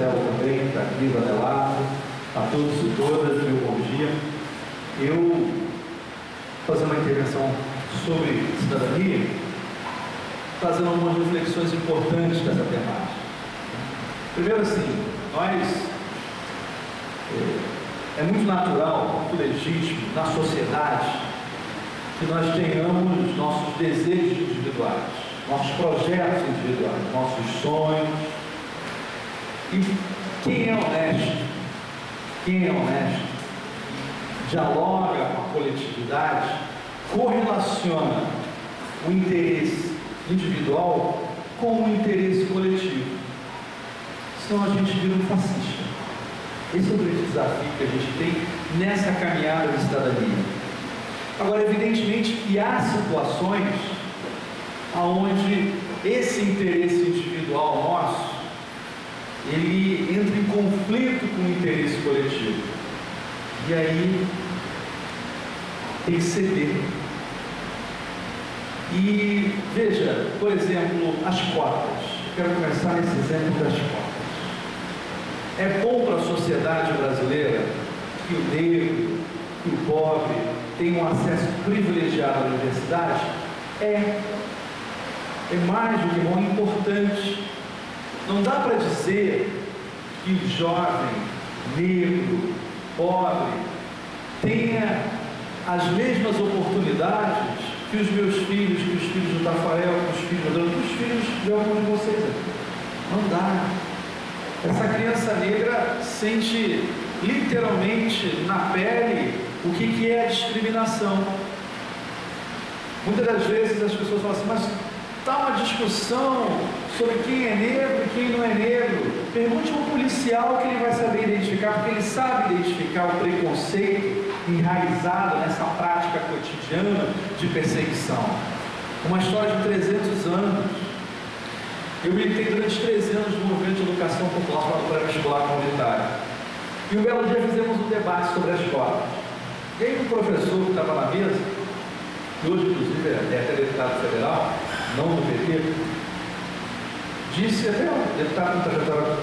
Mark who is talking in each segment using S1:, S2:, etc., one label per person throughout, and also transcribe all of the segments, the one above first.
S1: Marcelo também, que está aqui, o Adelato, a todos e todas, meu bom dia. Eu fazer uma intervenção sobre cidadania, fazendo algumas reflexões importantes dessa temática. Primeiro assim, nós é, é muito natural, muito legítimo na sociedade que nós tenhamos nossos desejos individuais, nossos projetos individuais, nossos sonhos. E quem é honesto, quem é honesto, dialoga com a coletividade, correlaciona o interesse individual com o interesse coletivo. Senão a gente vira um fascista. Esse é o grande desafio que a gente tem nessa caminhada de cidadania. Agora, evidentemente que há situações onde esse interesse individual nosso ele entra em conflito com o interesse coletivo. E aí tem que ceder. E veja, por exemplo, as cotas. Quero começar nesse exemplo das cotas. É bom para a sociedade brasileira que o negro, que o pobre tenham um acesso privilegiado à universidade? É. É mais do que bom, é importante. Não dá para dizer que o jovem, negro, pobre, tenha as mesmas oportunidades que os meus filhos, que os filhos do Tafarel, que os filhos do que os filhos de alguns de vocês. Não dá. Essa criança negra sente literalmente na pele o que, que é a discriminação. Muitas das vezes as pessoas falam assim, mas está uma discussão sobre quem é negro e quem não é negro. Pergunte ao policial que ele vai saber identificar, porque ele sabe identificar o preconceito enraizado nessa prática cotidiana de perseguição. Uma história de 300 anos. Eu militei durante 13 anos no movimento de educação popular para o pré-vestibular comunitário. E um belo dia fizemos um debate sobre as cotas. E aí o professor que estava na mesa, hoje inclusive é até deputado federal, não do PT, disse até um deputado com trajetória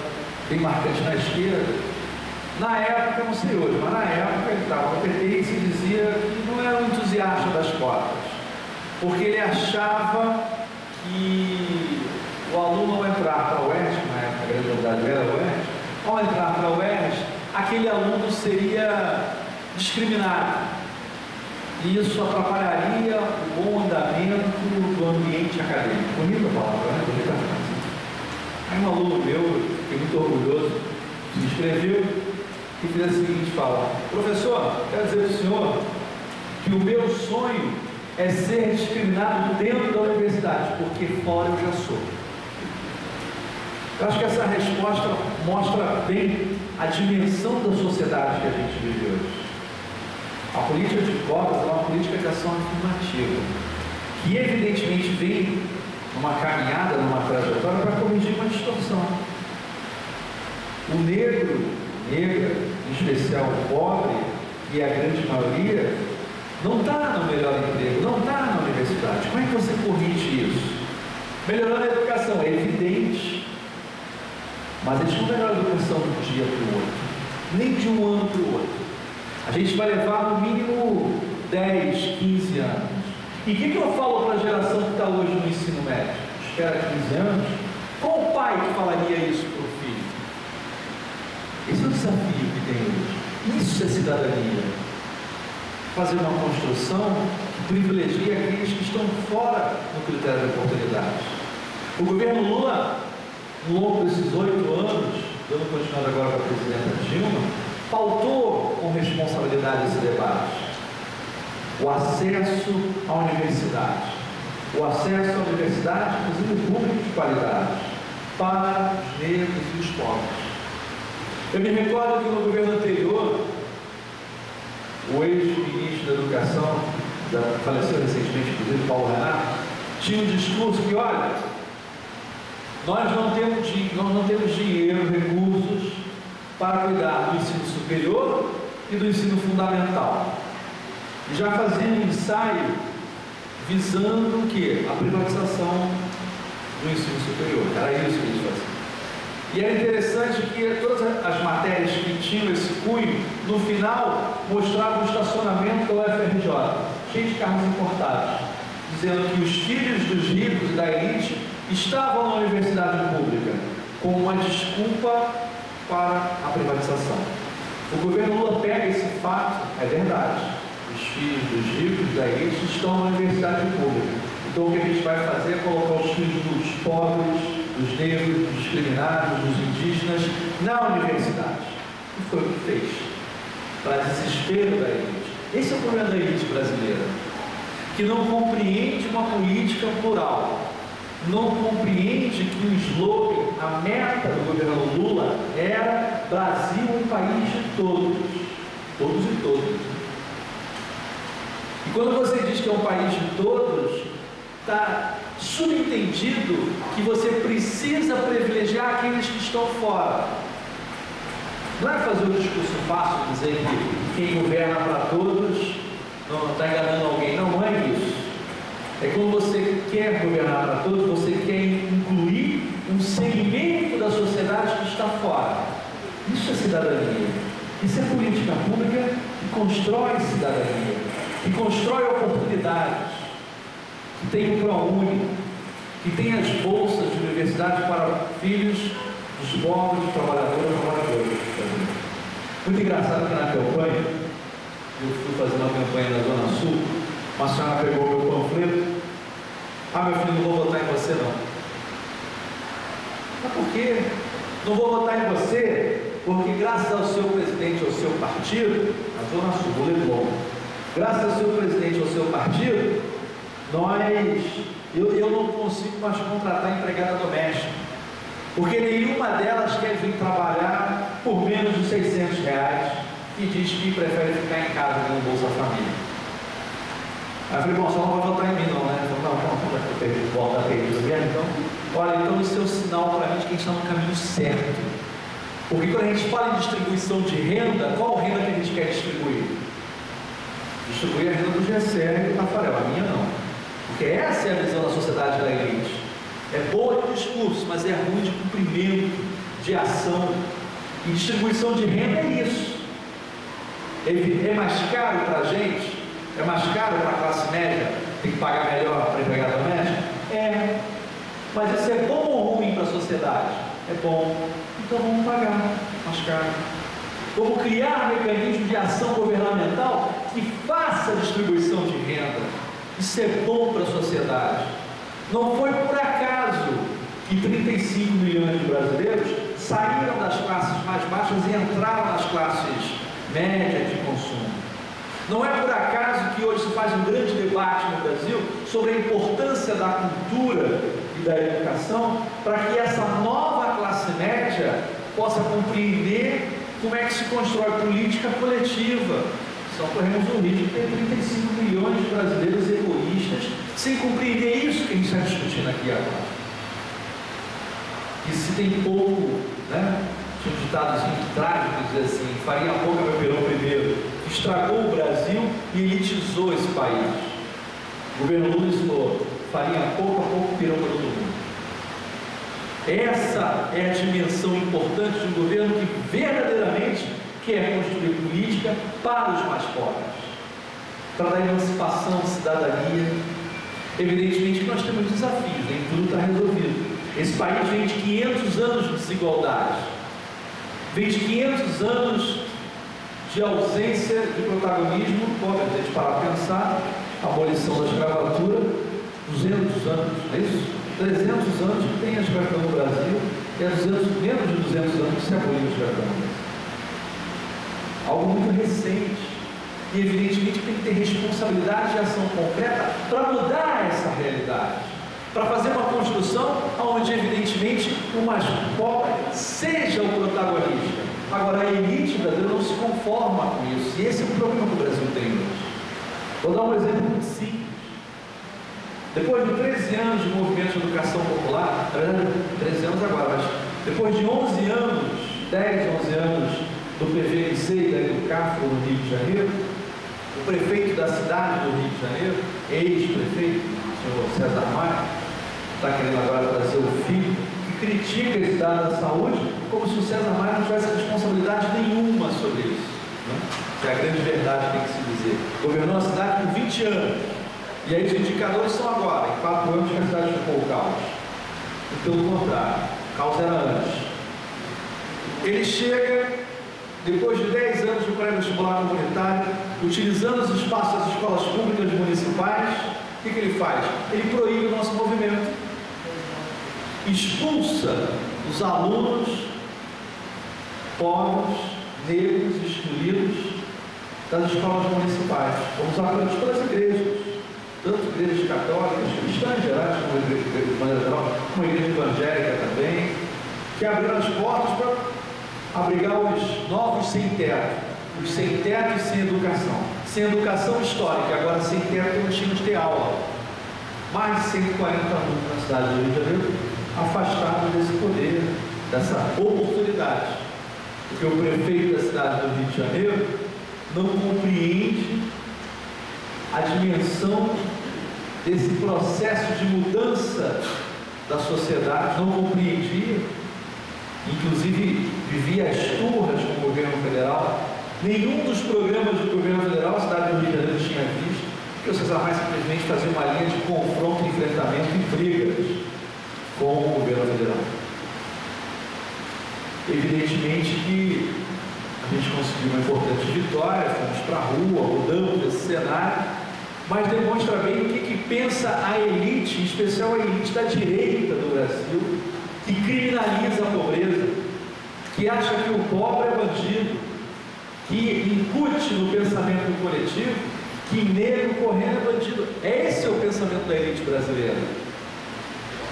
S1: bem marcante na esquerda, na época, não sei hoje, mas na época ele estava no PT e se dizia que não era um entusiasta das cotas, porque ele achava que o aluno ao entrar para a UERJ, na época a grande verdade era a UERJ, ao entrar para a UERJ, aquele aluno seria discriminado. E isso atrapalharia o bom andamento do ambiente acadêmico. Bonita a palavra, né? Bonita frase. Aí um aluno meu, fiquei muito orgulhoso, se inscreveu e fez a seguinte fala, professor, quero dizer para o senhor que o meu sonho é ser discriminado dentro da universidade, porque fora eu já sou. Eu acho que essa resposta mostra bem a dimensão da sociedade que a gente vive hoje. A política de cotas é uma política de ação afirmativa, que evidentemente vem numa caminhada, numa trajetória para corrigir uma distorção. O negro, negra, em especial o pobre, e a grande maioria, não está no melhor emprego, não está na universidade. Como é que você corrige isso? Melhorando a educação, é evidente. Mas eles não melhoram a educação de um dia para o outro, nem de um ano para o outro. A gente vai levar no mínimo 10, 15 anos. E o que, que eu falo para a geração que está hoje no ensino médio? Espera 15 anos? Qual o pai que falaria isso para o filho? Esse é o desafio que tem hoje. Isso é cidadania. Fazer uma construção que privilegie aqueles que estão fora do critério de oportunidade. O governo Lula, ao longo desses oito anos, dando continuidade agora para a presidenta Dilma, pautou com responsabilidade esse debate. O acesso à universidade. O acesso à universidade, inclusive público de qualidade, para os negros e os pobres. Eu me recordo que no governo anterior, o ex-ministro da Educação, faleceu recentemente, inclusive Paulo Renato, tinha um discurso que, olha, nós não temos, nós não temos dinheiro, recursos para cuidar do ensino superior e do ensino fundamental. Já fazia um ensaio visando o que? A privatização do ensino superior. Era isso que eles faziam. E era interessante que todas as matérias que tinham esse cunho, no final, mostravam o estacionamento da UFRJ, cheio de carros importados, dizendo que os filhos dos ricos da elite estavam na universidade pública, como uma desculpa para a privatização. O governo Lula pega esse fato, é verdade. Os filhos dos ricos da elite estão na universidade pública. Então o que a gente vai fazer é colocar os filhos dos pobres, dos negros, dos discriminados, dos indígenas na universidade. E foi o que fez. Para desespero da elite. Esse é o problema da elite brasileira, que não compreende uma política plural, não compreende que o slogan, a meta do governo Lula era Brasil um país de todos, todos e todas. E quando você diz que é um país de todos, está subentendido que você precisa privilegiar aqueles que estão fora. Não é fazer um discurso fácil dizer que quem governa para todos não está enganando alguém. Não, é. É quando você quer governar para todos, você quer incluir um segmento da sociedade que está fora. Isso é cidadania. Isso é política pública que constrói cidadania, que constrói oportunidades que tem o ProUni, que tem as bolsas de universidade para filhos dos povos trabalhadores e trabalhadoras. Muito engraçado que na campanha, eu fui fazer uma campanha na Zona Sul, uma senhora pegou meu panfleto, ah meu filho, não vou votar em você não. Mas por quê? Não vou votar em você, porque graças ao seu presidente, ao seu partido, a Zona Sul, ler graças ao seu presidente, ao seu partido, nós, eu, eu não consigo mais contratar empregada doméstica, porque nenhuma delas quer vir trabalhar por menos de 600 reais e diz que prefere ficar em casa no Bolsa Família. Aí eu falei, bom, só não vai votar em mim não, né? Ele falou, não, não, não, volta a ter governo, então, olha, então isso é um sinal para mim de que a gente está no caminho certo. Porque quando a gente fala em distribuição de renda, qual renda que a gente quer distribuir? Distribuir a renda do GSR e do Tafarel, a minha não. Porque essa é a visão da sociedade da elite. É boa de discurso, mas é ruim de cumprimento, de ação. E distribuição de renda é isso. É, é mais caro para a gente? É mais caro para a classe média? Tem que pagar melhor para empregada média? É. Mas isso é bom ou ruim para a sociedade? É bom. Então vamos pagar mais caro. Vamos criar um mecanismo de ação governamental que faça a distribuição de renda isso é bom para a sociedade. Não foi por acaso que 35 milhões de brasileiros saíram das classes mais baixas e entraram nas classes médias de consumo. Não é por acaso que hoje se faz um grande debate no Brasil sobre a importância da cultura e da educação para que essa nova classe média possa compreender como é que se constrói política coletiva, só corremos o risco de ter 35 milhões de brasileiros egoístas, sem compreender isso que a gente está discutindo aqui agora. E se tem pouco, né? Tinha um ditado muito trágico, dizer assim, faria pouco meu Perão primeiro, estragou o Brasil e elitizou esse país. O governo Lula ensinou, faria pouco a pouco pirou para todo mundo. Essa é a dimensão importante de um governo que verdadeiramente quer construir política para os mais pobres, para a emancipação, cidadania. Evidentemente que nós temos desafios, nem tudo está resolvido. Esse país vem de 500 anos de desigualdade, vem de 500 anos de ausência de protagonismo, pode a gente para pensar, a abolição da escravatura, 200 anos, é isso? 300 anos que tem a escravidão no Brasil, e é 200, menos de 200 anos que se aboliu a escravidão no Brasil algo muito recente. E evidentemente tem que ter responsabilidade de ação concreta para mudar essa realidade. Para fazer uma construção onde, evidentemente, o mais pobre seja o protagonista. Agora, a elite brasileira não se conforma com isso. E esse é o problema que o Brasil tem hoje. Vou dar um exemplo muito simples. Depois de 13 anos de movimento de educação popular, na verdade, 13 anos agora, mas depois de 11 anos, 10, 11 anos do PVNC e da Educafro no Rio de Janeiro, o prefeito da cidade do Rio de Janeiro, ex-prefeito, o senhor César Maia, está querendo agora trazer o filho, critica esse dado da saúde, como se o César Maia não tivesse responsabilidade nenhuma sobre isso. Né? Que é a grande verdade tem que se dizer. Governou a cidade por 20 anos. E aí os indicadores são agora, em 4 anos que a cidade ficou o caos. E pelo contrário, o caos era antes. Ele chega, depois de 10 anos de pré-vestibular comunitário, utilizando os espaços das escolas públicas municipais, o que, que ele faz? Ele proíbe o nosso movimento. Expulsa os alunos pobres, negros, excluídos das escolas municipais. Vamos apenas pelas igrejas, tanto igrejas católicas, cristãs gerais, como igreja, de maneira geral, como igreja evangélica também, que abriram as portas para abrigar os novos sem teto, os sem teto e sem educação. Sem educação histórica, agora sem teto não tinham de ter aula. Mais de 140 alunos na cidade do Rio de Janeiro, afastados desse poder, dessa oportunidade. Porque o prefeito da cidade do Rio de Janeiro não compreende a dimensão desse processo de mudança da sociedade, não compreendia, inclusive vivia as turras com o governo federal. Nenhum dos programas do governo federal a cidade do Rio de Janeiro tinha visto, porque o Cesar Mais simplesmente fazia uma linha de confronto, enfrentamento e brigas com o governo federal. Evidentemente que a gente conseguiu uma importante vitória, fomos para a rua, mudamos esse cenário, mas demonstra bem o que, que pensa a elite, em especial a elite da direita do Brasil, que criminaliza a pobreza, que acha que o pobre é bandido, que incute no pensamento coletivo que negro correndo é bandido. Esse é o pensamento da elite brasileira,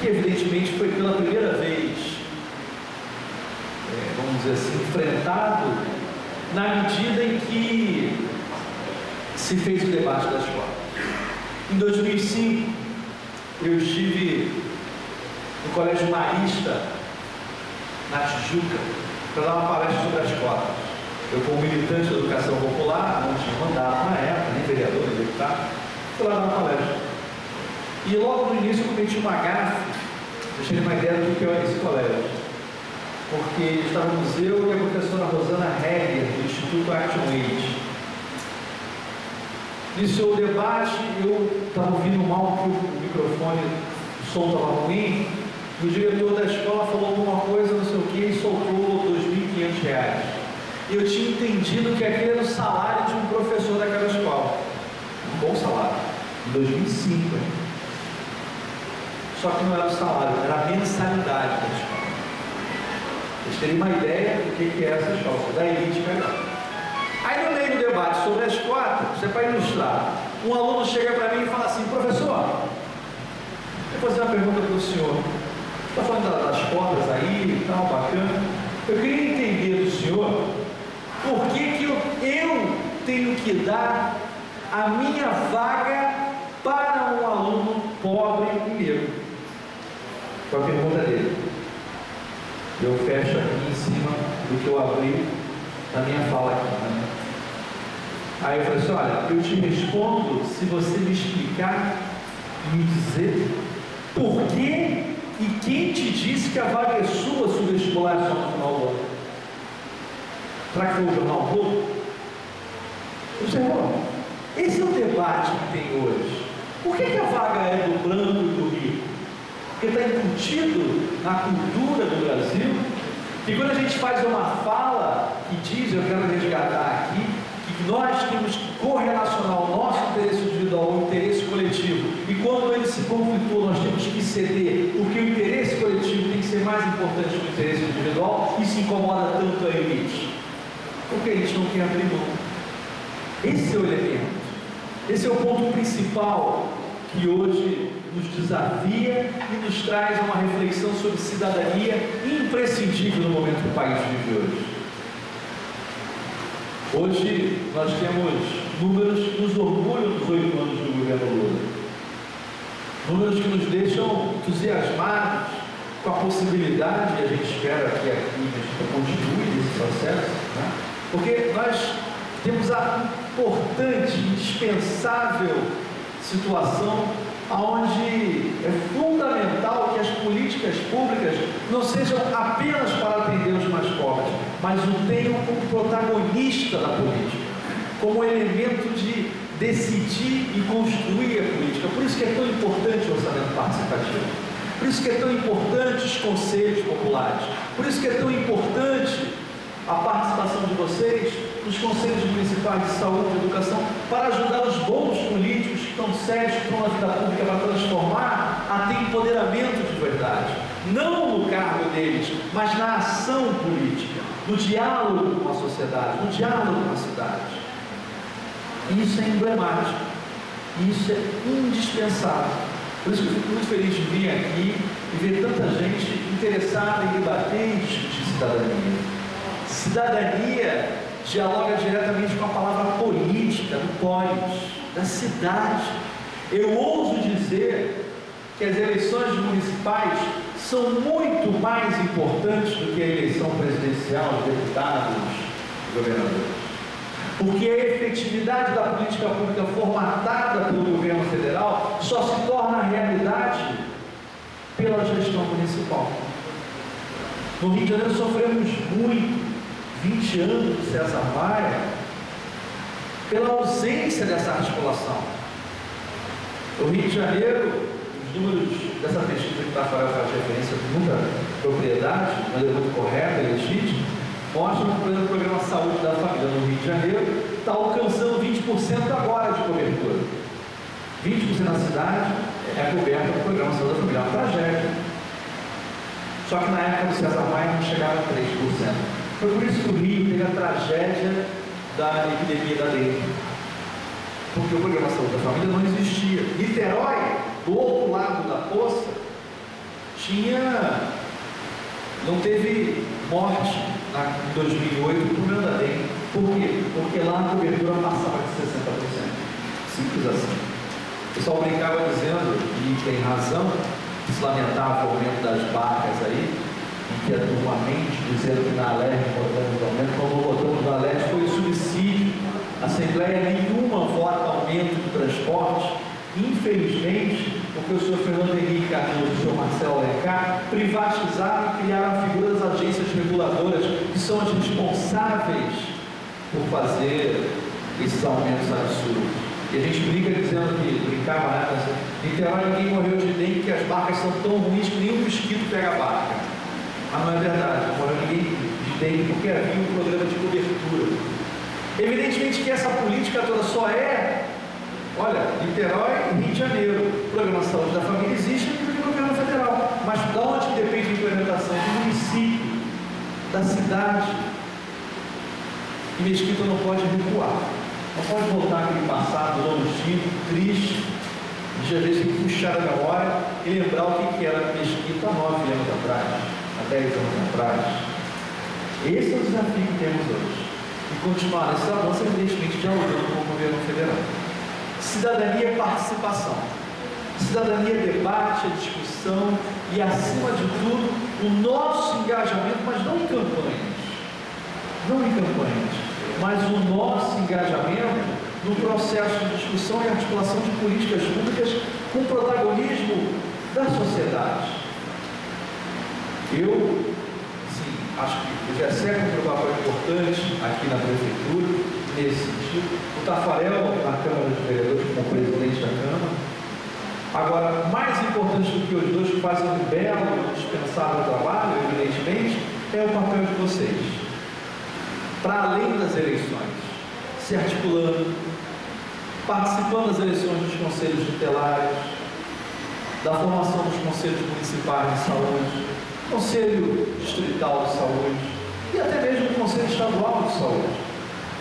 S1: que evidentemente foi pela primeira vez é, vamos dizer assim, enfrentado na medida em que se fez o debate da escola. Em 2005, eu estive no Colégio Marista, na Tijuca, para dar uma palestra sobre as cotas. Eu, como militante da educação popular, não tinha mandato na época, nem vereador, nem deputado, fui lá dar uma palestra. E logo no início eu cometi uma gafe, deixei uma ideia do que era esse colégio porque estava no museu e a professora Rosana Heller, do Instituto Action Aid. Iniciou o debate, eu estava ouvindo mal porque o microfone, o som estava ruim, e o diretor da escola falou alguma coisa, não sei o que, e soltou R$ 2.500. E eu tinha entendido que aquele era o salário de um professor daquela escola. Um bom salário. Em 2005, hein? Só que não era o salário, era a mensalidade da escola. Vocês terem uma ideia do que é essa escola, da elite melhor. Aí no meio do debate sobre as quatro, é para ilustrar, um aluno chega para mim e fala assim, professor, vou fazer uma pergunta para o senhor. Está falando das cotas aí e tal, bacana. Eu queria entender do senhor por que, que eu, eu tenho que dar a minha vaga para um aluno pobre e. Com a pergunta dele. Eu fecho aqui em cima do que eu abri na minha fala aqui. Né? Aí eu falei assim, olha, eu te respondo se você me explicar e me dizer por que e quem te disse que a vaga é sua se o vestibular é só no final do ano. Será que foi o jornal Globo? Observou? Esse é o debate que tem hoje. Por que, que a vaga é do branco e do? Porque está incutido na cultura do Brasil. E quando a gente faz uma fala que diz, eu quero resgatar aqui, que nós temos que correlacionar o nosso interesse individual ao interesse coletivo. E quando ele se conflitou, nós temos que ceder, porque o interesse coletivo tem que ser mais importante que o interesse individual. Isso incomoda tanto a elite. Porque a elite não quer abrir mão. Esse é o elemento. Esse é o ponto principal que hoje nos desafia e nos traz uma reflexão sobre cidadania imprescindível no momento que o país vive hoje. Hoje nós temos números que nos orgulham dos oito anos do governo Lula. Números que nos deixam entusiasmados com a possibilidade, e a gente espera que aqui a gente continue esse processo, né? porque nós temos a importante, indispensável situação onde é fundamental que as políticas públicas não sejam apenas para atender os mais pobres, mas o tenham como protagonista da política, como elemento de decidir e construir a política. Por isso que é tão importante o orçamento participativo. Por isso que é tão importante os conselhos populares. Por isso que é tão importante a participação de vocês nos conselhos municipais de saúde e educação para ajudar os bons na vida pública para transformar a ter empoderamento de verdade. Não no cargo deles, mas na ação política, no diálogo com a sociedade, no diálogo com a cidade. Isso é emblemático. Isso é indispensável. Por isso que eu fico muito feliz de vir aqui e ver tanta gente interessada em debater e discutir cidadania. Cidadania dialoga diretamente com a palavra política, do polis, da cidade. Eu ouso dizer que as eleições municipais são muito mais importantes do que a eleição presidencial de deputados governadores. Porque a efetividade da política pública formatada pelo governo federal só se torna realidade pela gestão municipal. No Rio de Janeiro sofremos muito 20 anos de César Maia, pela ausência dessa articulação. O Rio de Janeiro, os números dessa pesquisa que Tafarel faz referência com muita propriedade, mas é muito correta e legítima, mostram que o programa Saúde da Família no Rio de Janeiro está alcançando 20% agora de cobertura. 20% da cidade é coberta pelo programa Saúde da Família, é uma tragédia. Só que na época do César Maia não chegava a 3%. Foi por isso que o Rio teve a tragédia da epidemia da dengue. Porque o programa Saúde da Família não existia. Niterói, do outro lado da poça, tinha. não teve morte na, em 2008 por dengue. Por quê? Porque lá a cobertura passava de 60%. Simples assim. O pessoal brincava dizendo, e tem razão, se lamentava o aumento das barcas aí, que a turma mente, dizendo que na Alerj votamos aumento, como votamos na Alerj foi subsídio. A Assembleia nenhuma vota aumento de transporte, infelizmente, porque o senhor Fernando Henrique Cardoso e o senhor Marcelo Alencar privatizaram e criaram a figura das agências reguladoras, que são as responsáveis por fazer esses aumentos absurdos. E a gente brinca dizendo que, brincava, né? Niterói ninguém morreu de dengue, que as barcas são tão ruins que nenhum mosquito pega a barca. Mas não é verdade, não morreu ninguém de porque havia um programa de cobertura. Evidentemente que essa política toda só é, olha, Niterói e Rio de Janeiro. O programa de saúde da família existe no governo federal. Mas de onde depende a implementação? Do município, da cidade. E Mesquita não pode recuar. Não pode voltar aquele passado longínquo, triste. De às vezes puxar a memória e lembrar o que era Mesquita há nove anos atrás há 10 anos atrás. Esse é o desafio que temos hoje. E continuar nesse avanço, evidentemente, dialogando com o governo federal. Cidadania é participação. Cidadania é debate, é discussão e, acima de tudo, o nosso engajamento, mas não em campanhas. Não em campanhas, mas o nosso engajamento no processo de discussão e articulação de políticas públicas com protagonismo da sociedade eu, sim, acho que o GESEC tem um papel importante aqui na Prefeitura, nesse sentido. O Tafarel, na Câmara dos Vereadores, como presidente da Câmara. Agora, mais importante do que os dois que fazem um belo indispensável trabalho, evidentemente, é o papel de vocês. Para além das eleições, se articulando, participando das eleições dos conselhos tutelares, da formação dos conselhos municipais de saúde, Conselho Distrital de Saúde e até mesmo o Conselho Estadual de Saúde,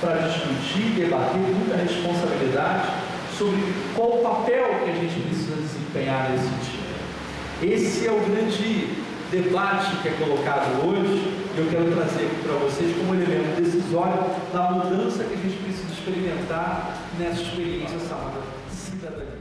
S1: para discutir, debater muita responsabilidade sobre qual o papel que a gente precisa desempenhar nesse sentido. Esse é o grande debate que é colocado hoje e eu quero trazer aqui para vocês como elemento decisório da mudança que a gente precisa experimentar nessa experiência chamada cidadania.